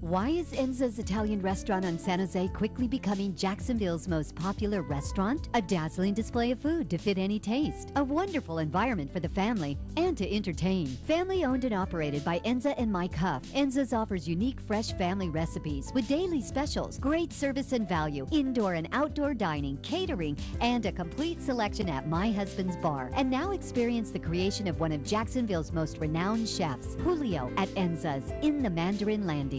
Why is Enza's Italian restaurant on San Jose quickly becoming Jacksonville's most popular restaurant? A dazzling display of food to fit any taste, a wonderful environment for the family, and to entertain. Family owned and operated by Enza and Mike Huff, Enza's offers unique fresh family recipes with daily specials, great service and value, indoor and outdoor dining, catering, and a complete selection at My Husband's Bar. And now experience the creation of one of Jacksonville's most renowned chefs, Julio, at Enza's in the Mandarin Landing.